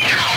Yeah.